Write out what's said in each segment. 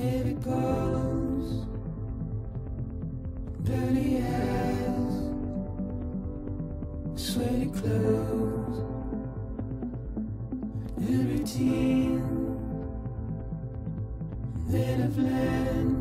Here it goes. Dirty eyes, sweaty clothes, the routine that I've learned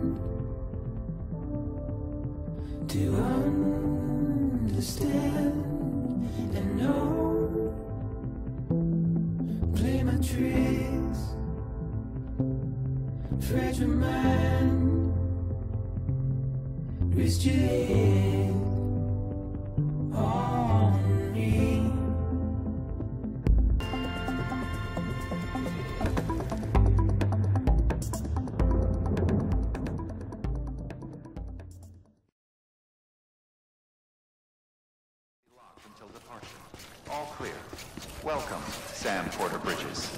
Welcome, Sam Porter Bridges.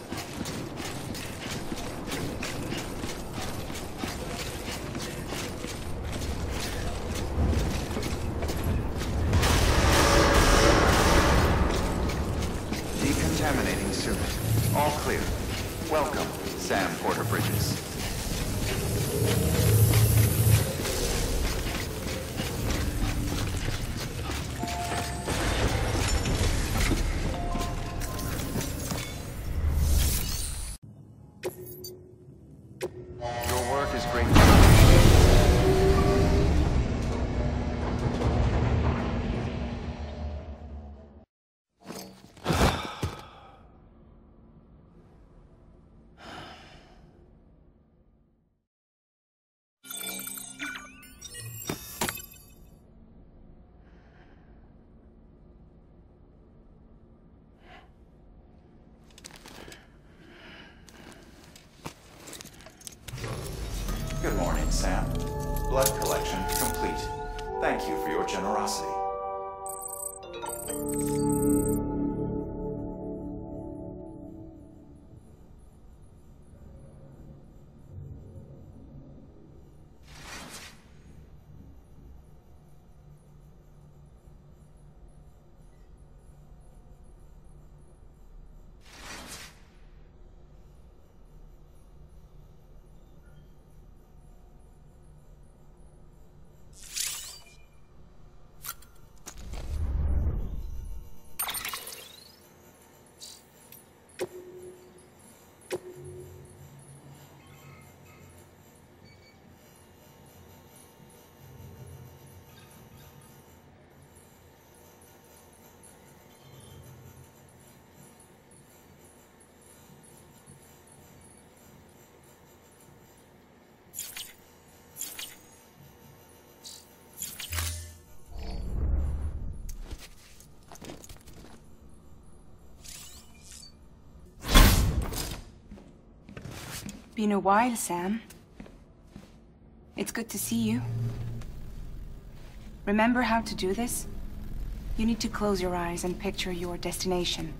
Been a while, Sam. It's good to see you. Remember how to do this? You need to close your eyes and picture your destination.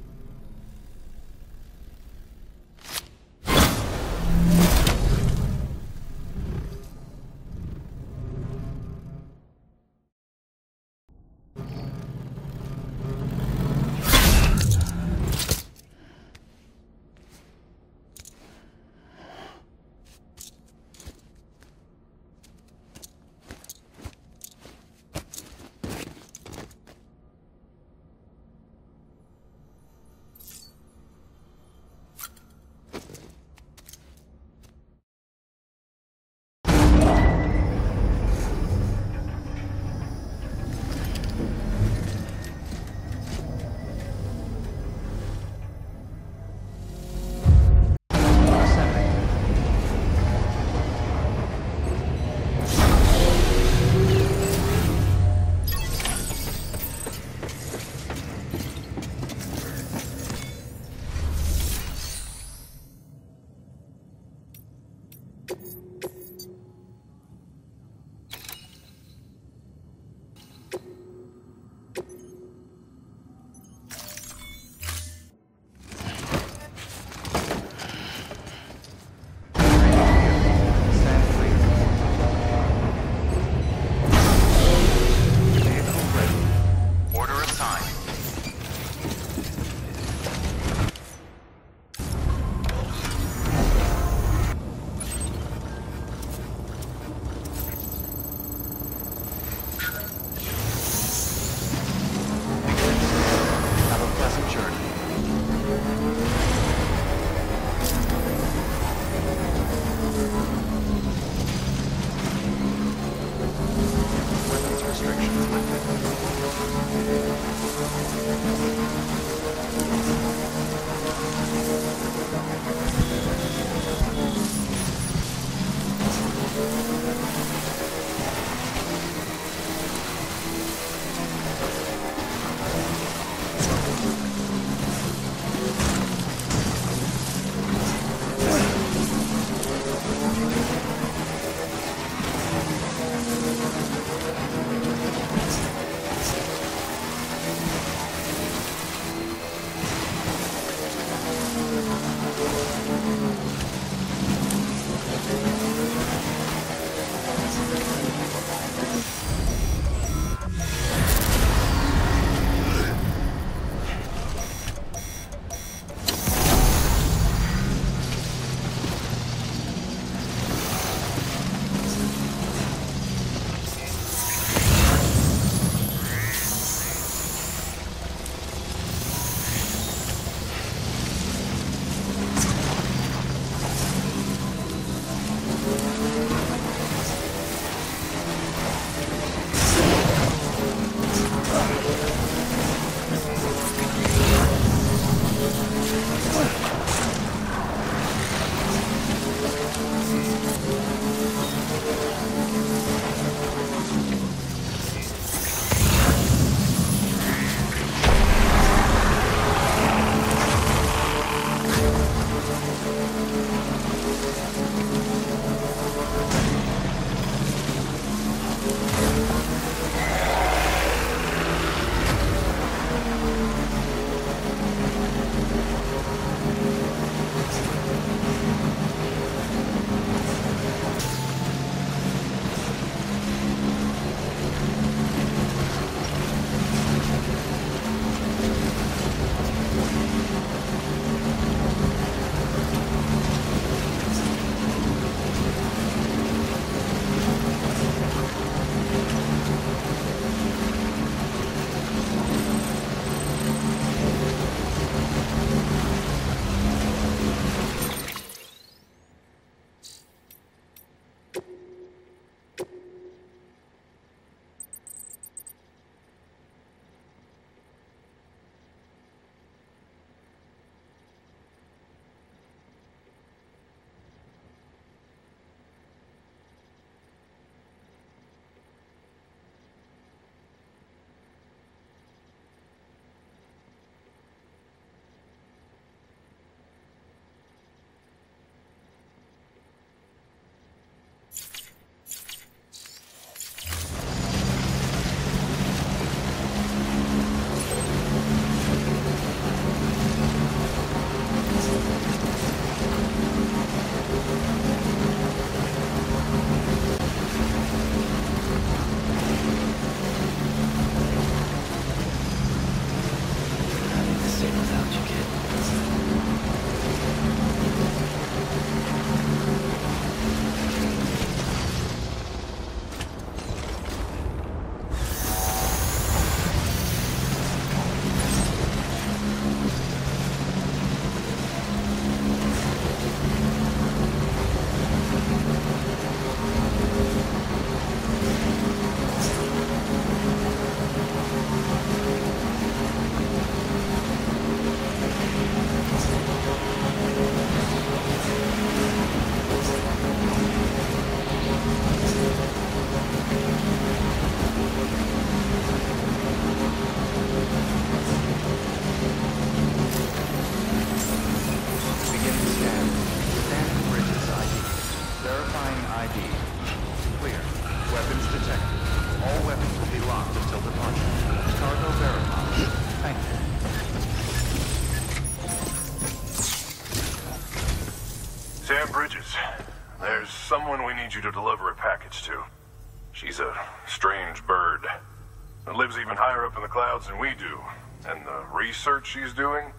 She's doing,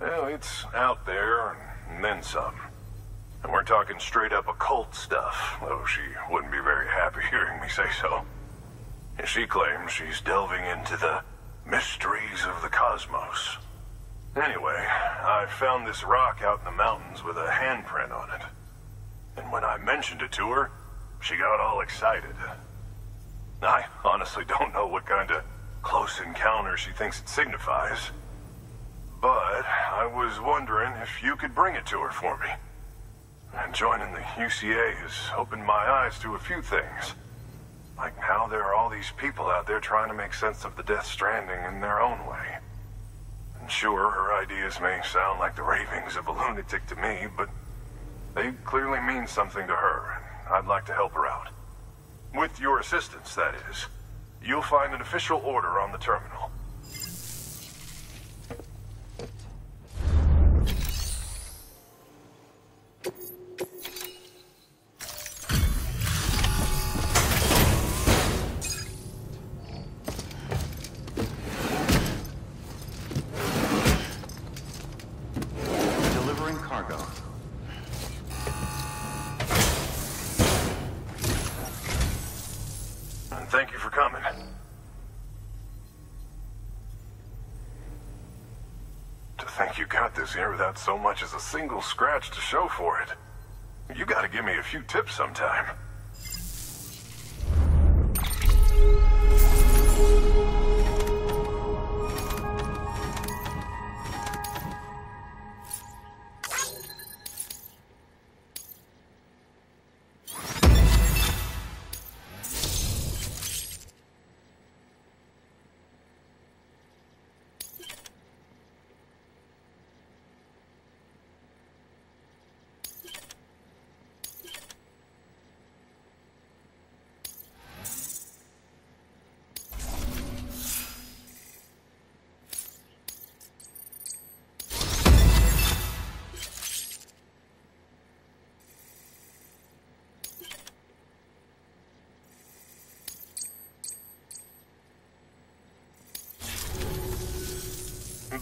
well, it's out there and then some. And we're talking straight up occult stuff, though she wouldn't be very happy hearing me say so. And she claims she's delving into the mysteries of the cosmos. Anyway, I found this rock out in the mountains with a handprint on it. And when I mentioned it to her, she got all excited. I honestly don't know what kind of close encounter she thinks it signifies. But I was wondering if you could bring it to her for me. And joining the UCA has opened my eyes to a few things. Like how there are all these people out there trying to make sense of the Death Stranding in their own way. And sure, her ideas may sound like the ravings of a lunatic to me, but they clearly mean something to her, and I'd like to help her out. With your assistance, that is. You'll find an official order on the terminal. Thank you for coming. To think you got this here without so much as a single scratch to show for it. You gotta give me a few tips sometime.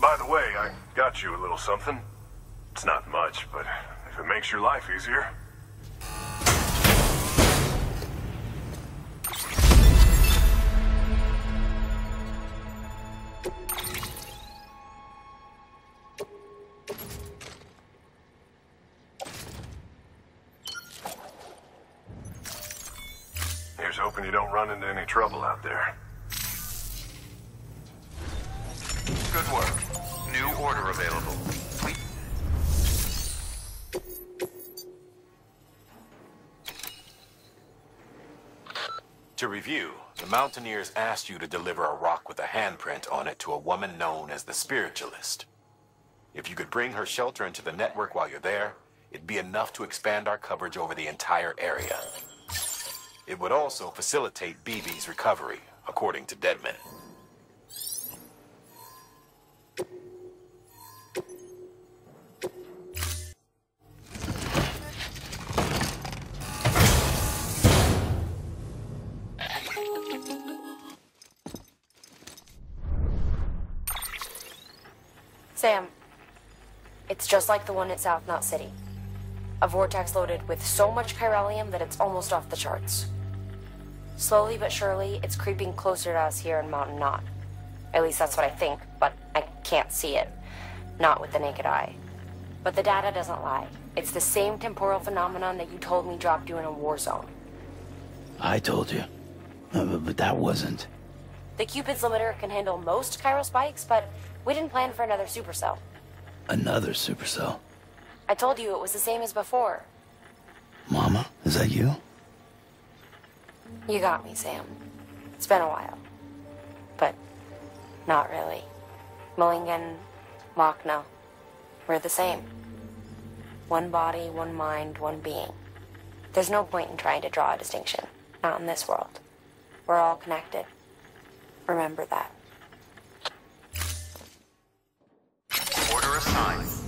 By the way, I got you a little something. It's not much, but if it makes your life easier. Mountaineers asked you to deliver a rock with a handprint on it to a woman known as the Spiritualist. If you could bring her shelter into the network while you're there, it'd be enough to expand our coverage over the entire area. It would also facilitate BB's recovery, according to Deadman. Sam, it's just like the one at South Knot City. A vortex loaded with so much chiralium that it's almost off the charts. Slowly but surely, it's creeping closer to us here in Mountain Knot. At least that's what I think, but I can't see it. Not with the naked eye. But the data doesn't lie. It's the same temporal phenomenon that you told me dropped you in a war zone. I told you. Uh, but- but that wasn't. The Cupid's limiter can handle most chiral spikes, but we didn't plan for another supercell. Another supercell. I told you it was the same as before. Mama, is that you? You got me, Sam. It's been a while. But not really. Mulligan, Machna, we're the same. One body, one mind, one being. There's no point in trying to draw a distinction. Not in this world. We're all connected. Remember that. Order assigned.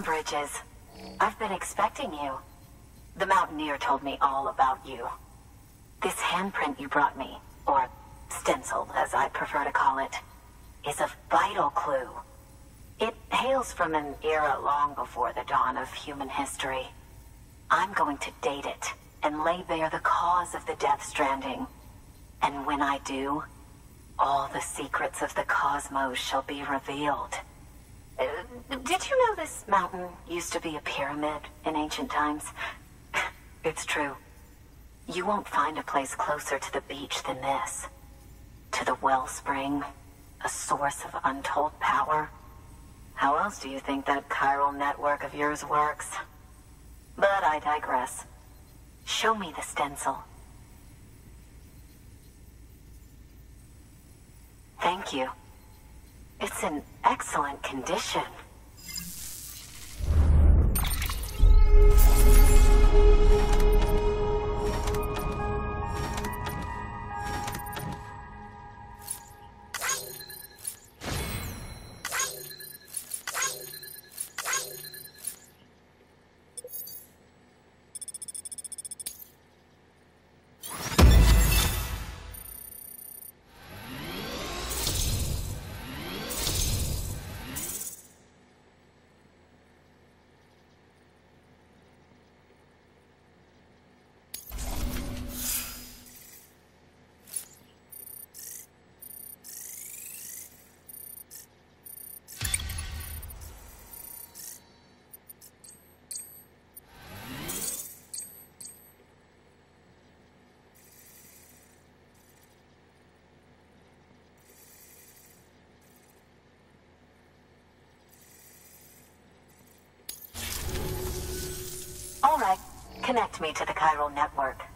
Bridges. I've been expecting you. The Mountaineer told me all about you. This handprint you brought me, or stencil as I prefer to call it, is a vital clue. It hails from an era long before the dawn of human history. I'm going to date it and lay bare the cause of the Death Stranding. And when I do, all the secrets of the cosmos shall be revealed. Did you know this mountain used to be a pyramid in ancient times? it's true. You won't find a place closer to the beach than this. To the wellspring, a source of untold power. How else do you think that chiral network of yours works? But I digress. Show me the stencil. Thank you. It's in excellent condition. Connect me to the chiral network.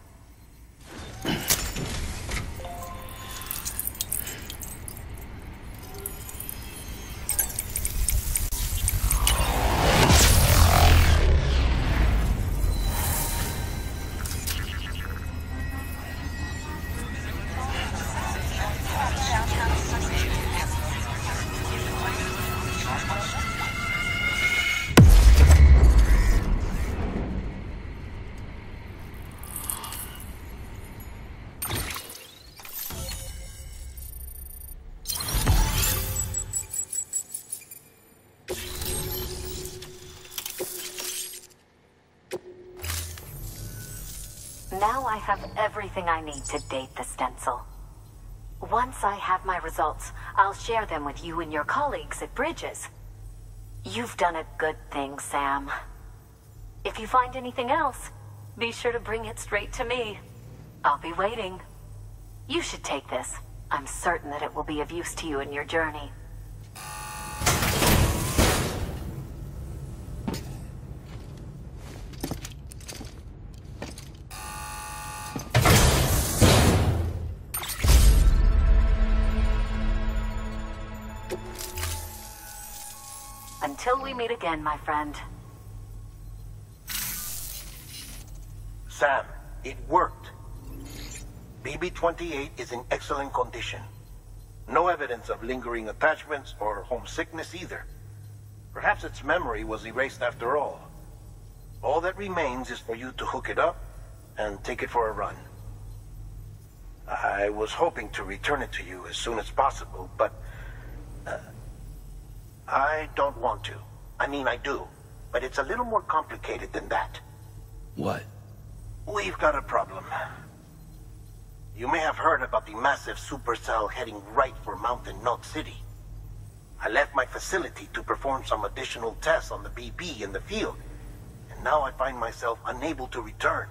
Now I have everything I need to date the stencil. Once I have my results, I'll share them with you and your colleagues at Bridges. You've done a good thing, Sam. If you find anything else, be sure to bring it straight to me. I'll be waiting. You should take this. I'm certain that it will be of use to you in your journey. Meet again, my friend. Sam, it worked. BB-28 is in excellent condition. No evidence of lingering attachments or homesickness either. Perhaps its memory was erased after all. All that remains is for you to hook it up and take it for a run. I was hoping to return it to you as soon as possible, but... Uh, I don't want to. I mean, I do. But it's a little more complicated than that. What? We've got a problem. You may have heard about the massive supercell heading right for Mountain Knot City. I left my facility to perform some additional tests on the BB in the field, and now I find myself unable to return.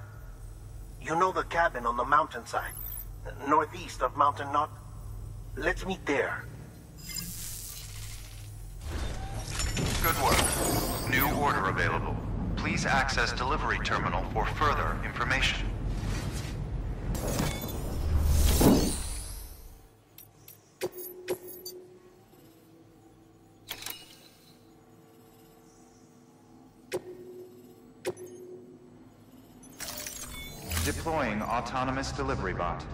You know the cabin on the mountainside, northeast of Mountain Knot? Let's meet there. Good work. New order available. Please access delivery terminal for further information. Deploying autonomous delivery bot.